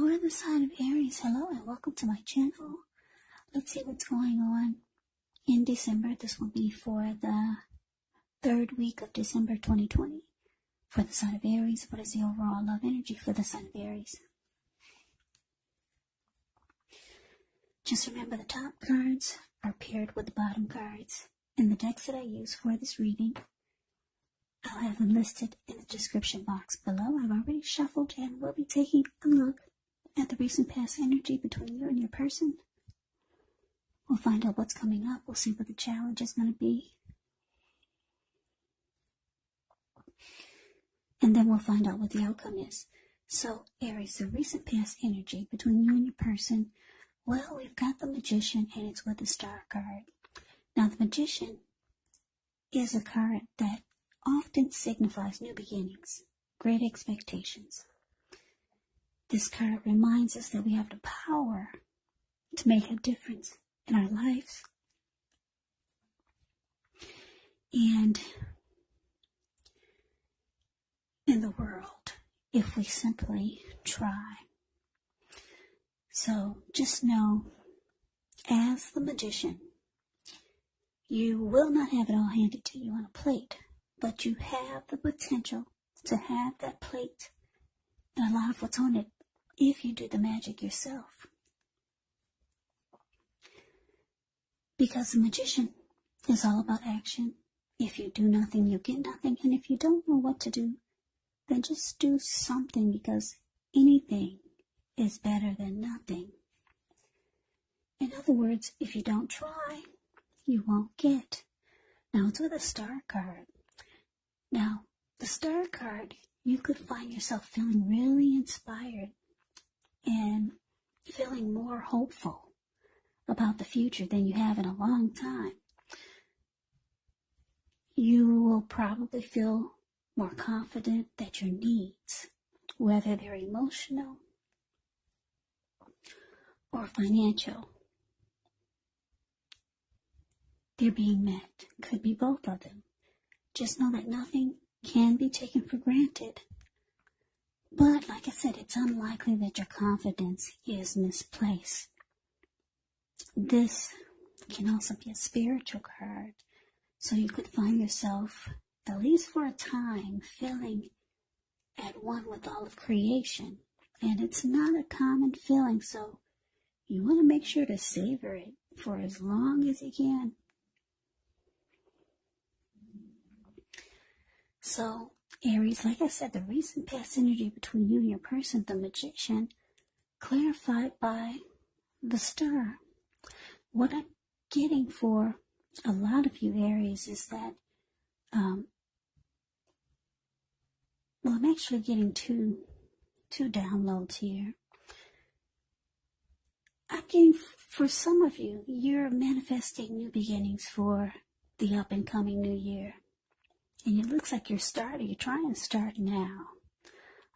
for the sign of Aries, hello and welcome to my channel. Let's see what's going on in December. This will be for the third week of December 2020 for the sign of Aries. What is the overall love energy for the sign of Aries? Just remember the top cards are paired with the bottom cards. And the decks that I use for this reading, I'll have them listed in the description box below. I've already shuffled and we'll be taking a look at the recent past energy between you and your person. We'll find out what's coming up. We'll see what the challenge is going to be. And then we'll find out what the outcome is. So, Aries, the recent past energy between you and your person. Well, we've got the Magician and it's with the Star card. Now, the Magician is a card that often signifies new beginnings, great expectations. This card reminds us that we have the power to make a difference in our lives. And in the world, if we simply try. So just know, as the magician, you will not have it all handed to you on a plate, but you have the potential to have that plate and a lot of what's on it if you do the magic yourself. Because the magician is all about action. If you do nothing, you get nothing. And if you don't know what to do, then just do something because anything is better than nothing. In other words, if you don't try, you won't get. Now it's with a star card. Now, the star card, you could find yourself feeling really inspired and feeling more hopeful about the future than you have in a long time. You will probably feel more confident that your needs, whether they're emotional or financial, they're being met. Could be both of them. Just know that nothing can be taken for granted. But like I said, it's unlikely that your confidence is misplaced. This can also be a spiritual card. So you could find yourself, at least for a time, feeling at one with all of creation. And it's not a common feeling, so you want to make sure to savor it for as long as you can. So, Aries, like I said, the recent past energy between you and your person, the magician, clarified by the star. What I'm getting for a lot of you Aries is that, um, well, I'm actually getting two, two downloads here. I'm getting, for some of you, you're manifesting new beginnings for the up and coming new year. And it looks like you're starting, you're trying to start now.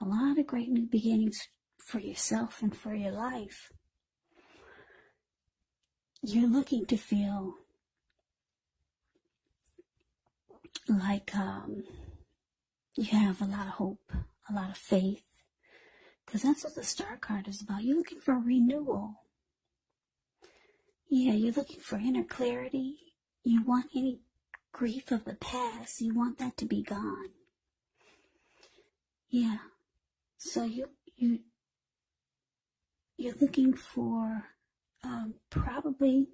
A lot of great new beginnings for yourself and for your life. You're looking to feel like um, you have a lot of hope, a lot of faith. Because that's what the star card is about. You're looking for renewal. Yeah, you're looking for inner clarity. You want any grief of the past, you want that to be gone. Yeah. So you you you're looking for um, probably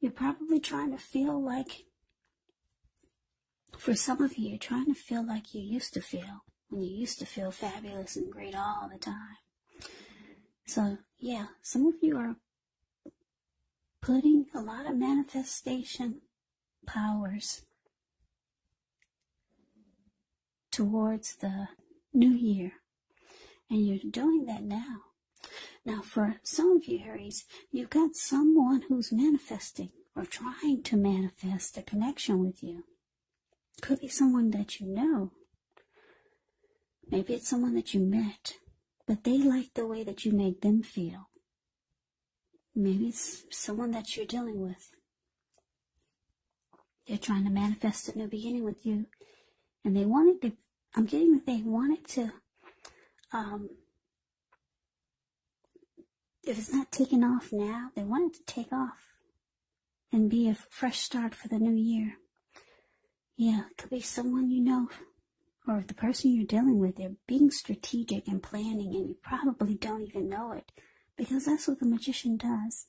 you're probably trying to feel like for some of you you're trying to feel like you used to feel when you used to feel fabulous and great all the time. So yeah, some of you are putting a lot of manifestation powers towards the new year. And you're doing that now. Now, for some of you, Aries, you've got someone who's manifesting or trying to manifest a connection with you. Could be someone that you know. Maybe it's someone that you met, but they like the way that you make them feel. Maybe it's someone that you're dealing with. They're trying to manifest a new beginning with you. And they wanted to, I'm getting that they wanted to um, if it's not taking off now, they want it to take off and be a fresh start for the new year. Yeah, it could be someone you know or the person you're dealing with. They're being strategic and planning, and you probably don't even know it because that's what the magician does.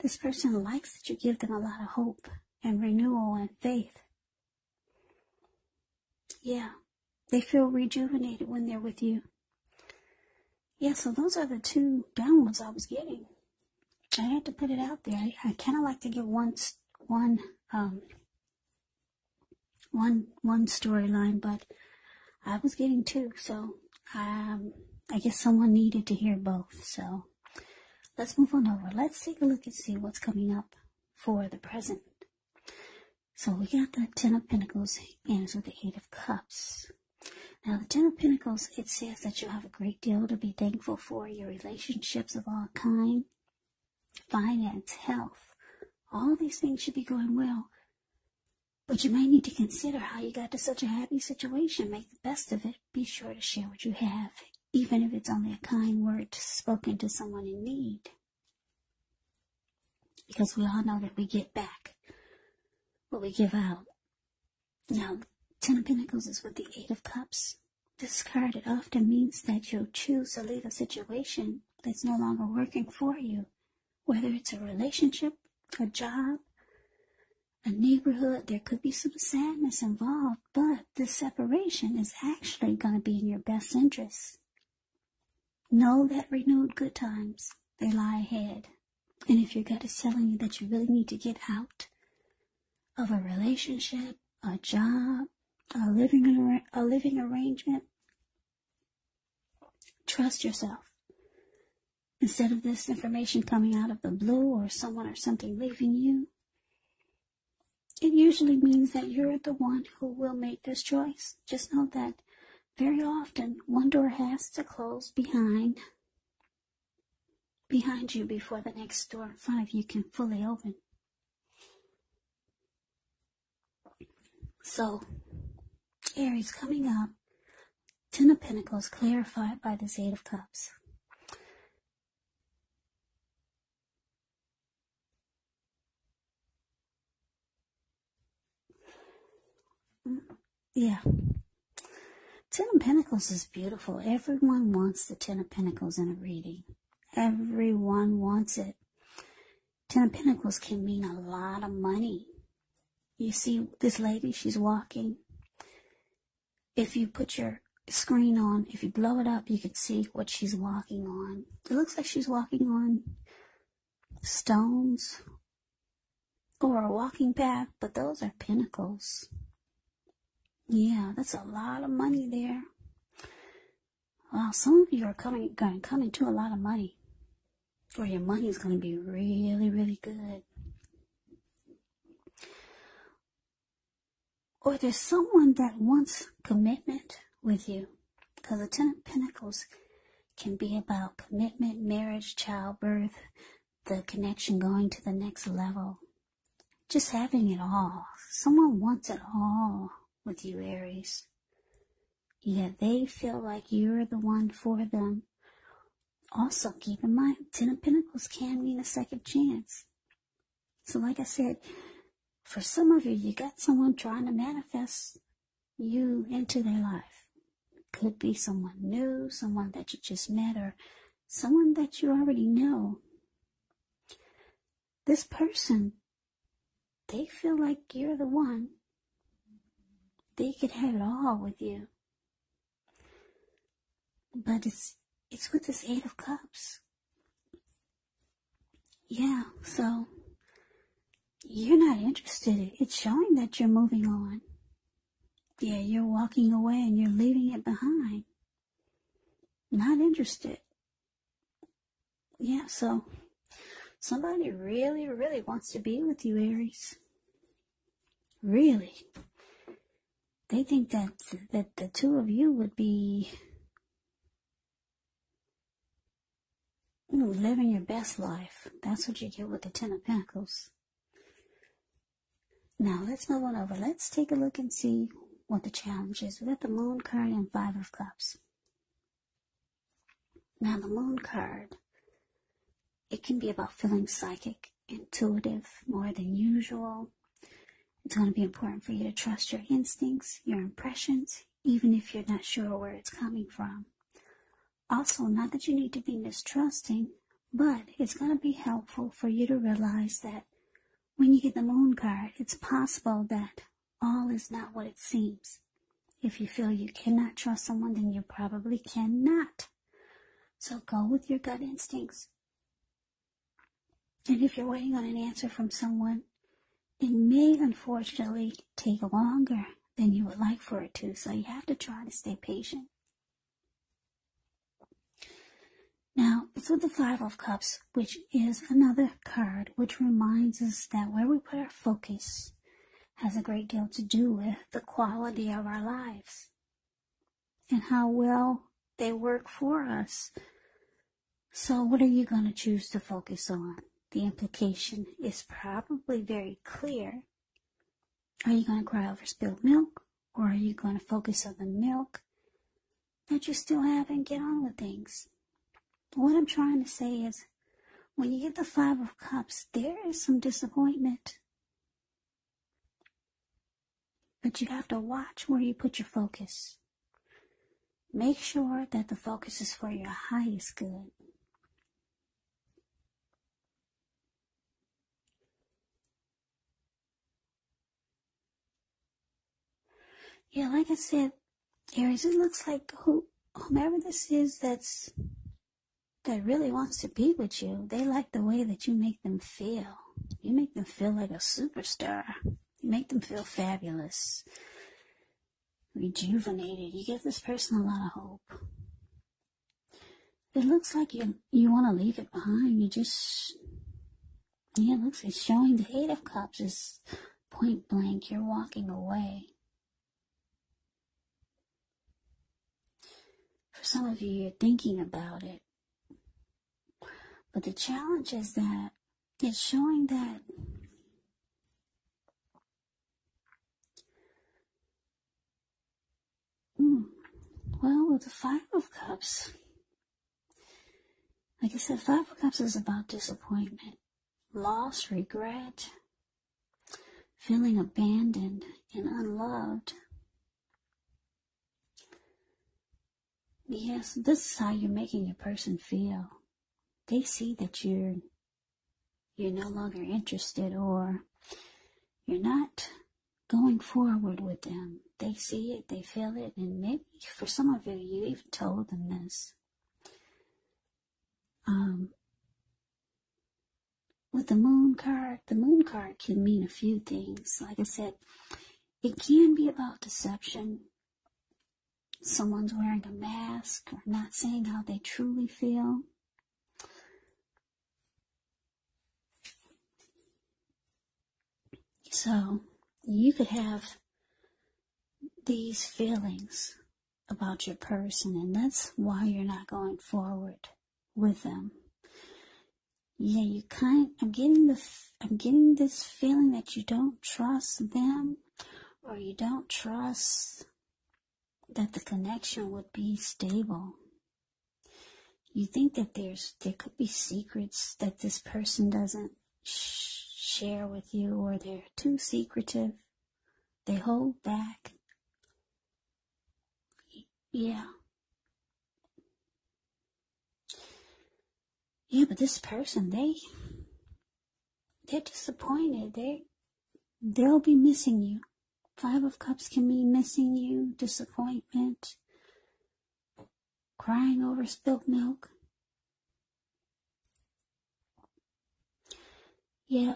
This person likes that you give them a lot of hope and renewal and faith. Yeah, they feel rejuvenated when they're with you. Yeah, so those are the two downloads I was getting. I had to put it out there. I, kind of like to get one, one, um, one, one storyline, but I was getting two, so um, I guess someone needed to hear both. So let's move on over. Let's take a look and see what's coming up for the present. So we got the Ten of Pentacles ends with the Eight of Cups. Now, the Ten of Pentacles, it says that you have a great deal to be thankful for your relationships of all kind, finance, health. All these things should be going well. But you may need to consider how you got to such a happy situation. Make the best of it. Be sure to share what you have, even if it's only a kind word spoken to someone in need. Because we all know that we get back what we give out. Now, Ten of Pentacles is with the Eight of Cups. This card, often means that you'll choose to leave a situation that's no longer working for you, whether it's a relationship, a job, a neighborhood. There could be some sadness involved, but this separation is actually going to be in your best interest. Know that renewed good times, they lie ahead. And if your gut is telling you that you really need to get out of a relationship, a job, a living a living arrangement. Trust yourself. Instead of this information coming out of the blue or someone or something leaving you, it usually means that you're the one who will make this choice. Just know that very often one door has to close behind behind you before the next door in front of you can fully open. So Aries coming up. Ten of Pentacles clarified by the Eight of Cups. Mm, yeah. Ten of Pentacles is beautiful. Everyone wants the Ten of Pentacles in a reading. Everyone wants it. Ten of Pentacles can mean a lot of money. You see this lady, she's walking if you put your screen on, if you blow it up, you can see what she's walking on. It looks like she's walking on stones or a walking path, but those are pentacles. Yeah, that's a lot of money there. Wow, some of you are coming, going to come into a lot of money, or your money is going to be really, really good. Or there's someone that wants commitment with you. Because the Ten of Pentacles can be about commitment, marriage, childbirth, the connection going to the next level. Just having it all. Someone wants it all with you, Aries. Yeah, they feel like you're the one for them. Also, keep in mind, Ten of Pentacles can mean a second chance. So, like I said, for some of you, you got someone trying to manifest you into their life. Could be someone new, someone that you just met, or someone that you already know. This person, they feel like you're the one. They could have it all with you. But it's it's with this Eight of Cups. Yeah, so you're not interested. It's showing that you're moving on. Yeah, you're walking away and you're leaving it behind. Not interested. Yeah, so somebody really, really wants to be with you, Aries. Really. They think that that the two of you would be living your best life. That's what you get with the Ten of Pentacles. Now let's move on over. Let's take a look and see what the challenge is. Got the Moon card and Five of Cups. Now the Moon card, it can be about feeling psychic, intuitive, more than usual. It's going to be important for you to trust your instincts, your impressions, even if you're not sure where it's coming from. Also, not that you need to be mistrusting, but it's going to be helpful for you to realize that when you get the moon card, it's possible that all is not what it seems. If you feel you cannot trust someone, then you probably cannot. So go with your gut instincts. And if you're waiting on an answer from someone, it may unfortunately take longer than you would like for it to. So you have to try to stay patient. Now, it's with the Five of Cups, which is another card which reminds us that where we put our focus has a great deal to do with the quality of our lives and how well they work for us. So, what are you going to choose to focus on? The implication is probably very clear. Are you going to cry over spilled milk, or are you going to focus on the milk that you still have and get on with things? What I'm trying to say is, when you get the Five of Cups, there is some disappointment. But you have to watch where you put your focus. Make sure that the focus is for your highest good. Yeah, like I said, Aries, it looks like who, whomever this is that's that really wants to be with you, they like the way that you make them feel. You make them feel like a superstar. You make them feel fabulous, rejuvenated. You give this person a lot of hope. It looks like you you want to leave it behind. You just yeah, it looks like showing the eight of cups is point blank. You're walking away. For some of you, you're thinking about it. But the challenge is that it's showing that mm, well, with the Five of Cups, like I said, Five of Cups is about disappointment, loss, regret, feeling abandoned and unloved. Yes, this is how you're making a person feel they see that you're you're no longer interested or you're not going forward with them. They see it, they feel it, and maybe for some of you, you even told them this. Um, with the moon card, the moon card can mean a few things. Like I said, it can be about deception. Someone's wearing a mask or not saying how they truly feel. So you could have these feelings about your person, and that's why you're not going forward with them. Yeah, you kind. I'm getting the. I'm getting this feeling that you don't trust them, or you don't trust that the connection would be stable. You think that there's there could be secrets that this person doesn't share with you or they're too secretive. They hold back. Yeah. Yeah, but this person, they, they're disappointed. They, they'll be missing you. Five of Cups can mean missing you, disappointment, crying over spilled milk. Yeah,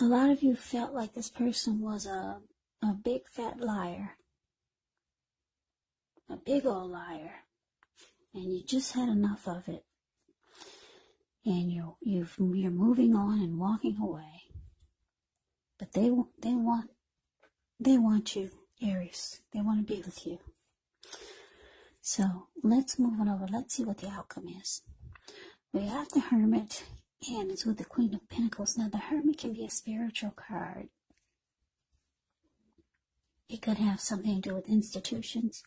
a lot of you felt like this person was a, a big fat liar. A big old liar. And you just had enough of it. And you're, you've, you're moving on and walking away. But they, they want, they want you, Aries. They want to be with you. So let's move on over. Let's see what the outcome is. We have the Hermit and it's with the Queen of Pentacles. Now, the Hermit can be a spiritual card. It could have something to do with institutions,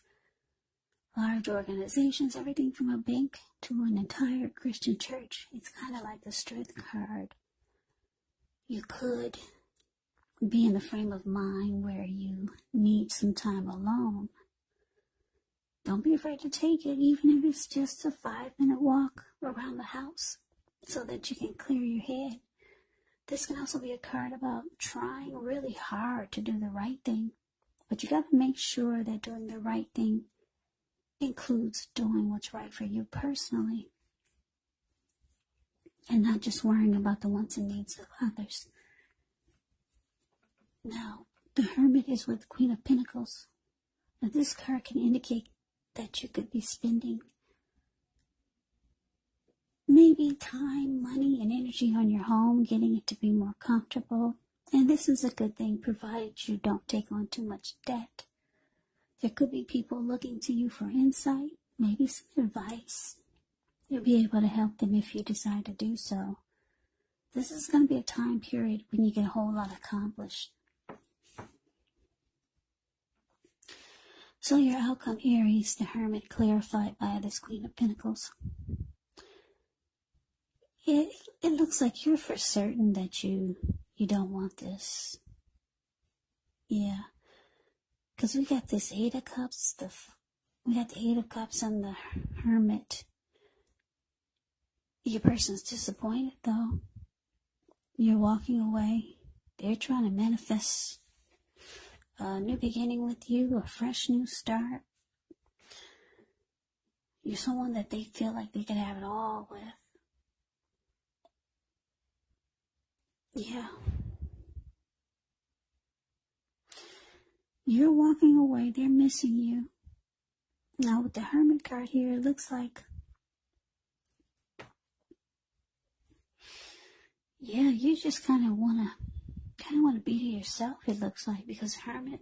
large organizations, everything from a bank to an entire Christian church. It's kind of like the strength card. You could be in the frame of mind where you need some time alone. Don't be afraid to take it, even if it's just a five minute walk around the house so that you can clear your head. This can also be a card about trying really hard to do the right thing, but you got to make sure that doing the right thing includes doing what's right for you personally and not just worrying about the wants and needs of others. Now, the Hermit is with Queen of Pentacles. Now, this card can indicate that you could be spending maybe time, money, and energy on your home, getting it to be more comfortable. And this is a good thing, provided you don't take on too much debt. There could be people looking to you for insight, maybe some advice. You'll be able to help them if you decide to do so. This is going to be a time period when you get a whole lot accomplished. So your outcome, Aries, the Hermit, clarified by this Queen of Pentacles. It, it looks like you're for certain that you you don't want this. Yeah. Because we got this Eight of Cups, the, we got the Eight of Cups and the Hermit. Your person's disappointed though. You're walking away. They're trying to manifest a new beginning with you, a fresh new start. You're someone that they feel like they can have it all with. Yeah. You're walking away, they're missing you. Now with the Hermit card here, it looks like yeah, you just kind of want to kind of want to be to yourself it looks like because hermit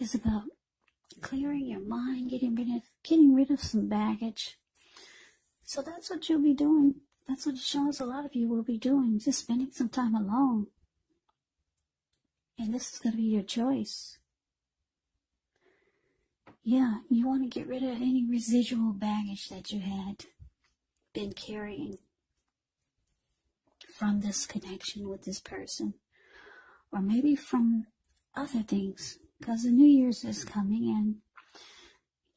is about clearing your mind getting rid of getting rid of some baggage so that's what you'll be doing that's what it shows a lot of you will be doing just spending some time alone. And this is going to be your choice. Yeah, you want to get rid of any residual baggage that you had been carrying from this connection with this person, or maybe from other things, because the New Year's is coming and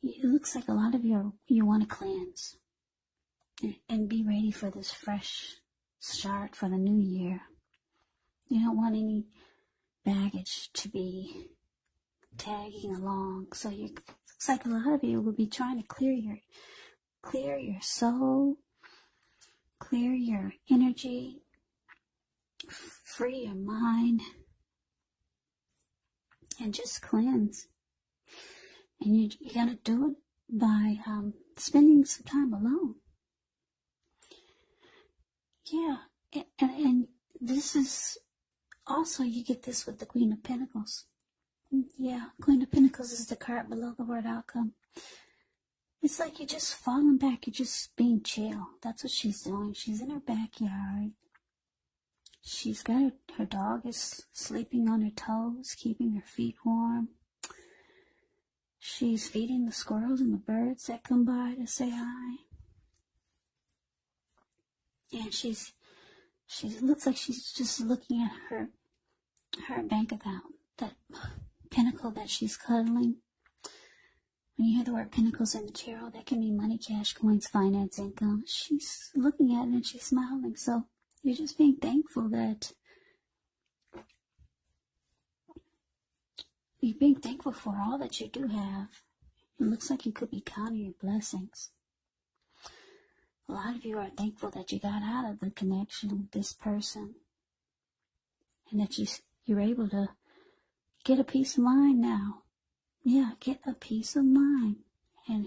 it looks like a lot of you you want to cleanse and be ready for this fresh start for the new year. You don't want any baggage to be tagging along. So you looks like a lot of you will be trying to clear your clear your soul, clear your energy, free your mind, and just cleanse. And you, you gotta do it by um, spending some time alone. Yeah, and, and this is also you get this with the Queen of Pentacles. Yeah, Queen of Pentacles is the card below the word outcome. It's like you're just falling back, you're just being chill. That's what she's doing. She's in her backyard. She's got her, her dog is sleeping on her toes, keeping her feet warm. She's feeding the squirrels and the birds that come by to say hi. And she's, she looks like she's just looking at her, her bank account. That pentacle that she's cuddling. When you hear the word pentacles in the tarot, oh, that can be money, cash, coins, finance, income. She's looking at it and she's smiling. So you're just being thankful that you're being thankful for all that you do have. It looks like you could be counting your blessings. A lot of you are thankful that you got out of the connection with this person and that you, you're able to Get a peace of mind now. Yeah, get a peace of mind. And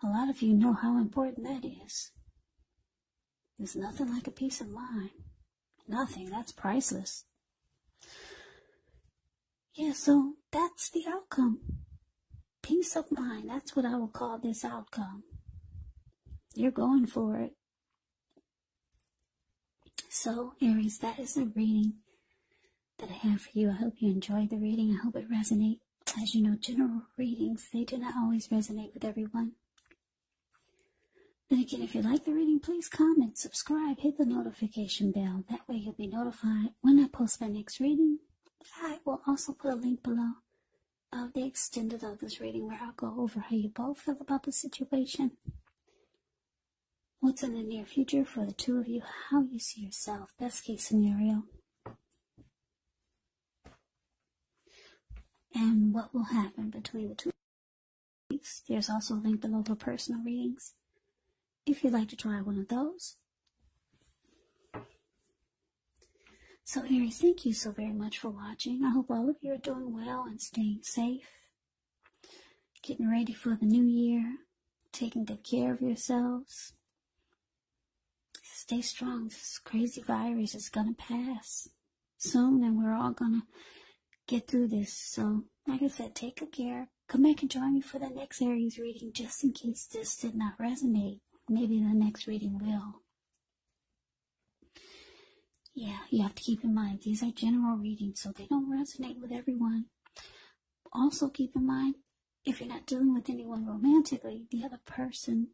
a lot of you know how important that is. There's nothing like a peace of mind. Nothing. That's priceless. Yeah, so that's the outcome. Peace of mind. That's what I will call this outcome. You're going for it. So, Aries, that is the reading that I have for you. I hope you enjoyed the reading. I hope it resonates As you know, general readings, they do not always resonate with everyone. Then again, if you like the reading, please comment, subscribe, hit the notification bell. That way you'll be notified when I post my next reading. I will also put a link below of the extended of this reading where I'll go over how you both feel about the situation. What's in the near future for the two of you, how you see yourself, best case scenario. And what will happen between the two weeks. There's also a link below for personal readings if you'd like to try one of those. So, Aries, thank you so very much for watching. I hope all of you are doing well and staying safe, getting ready for the new year, taking good care of yourselves. Stay strong. This crazy virus is going to pass soon, and we're all going to get through this. So, like I said, take good care. Come back and join me for the next Aries reading just in case this did not resonate. Maybe the next reading will. Yeah, you have to keep in mind these are general readings, so they don't resonate with everyone. Also, keep in mind if you're not dealing with anyone romantically, the other person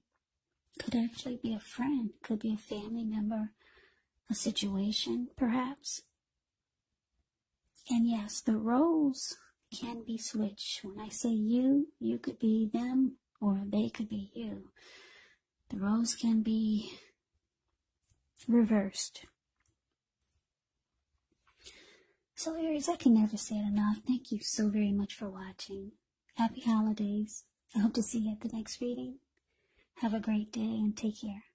could actually be a friend, could be a family member, a situation, perhaps. And yes, the roles can be switched. When I say you, you could be them or they could be you. The roles can be reversed. So, Aries, I can never say it enough. Thank you so very much for watching. Happy holidays. I hope to see you at the next reading. Have a great day and take care.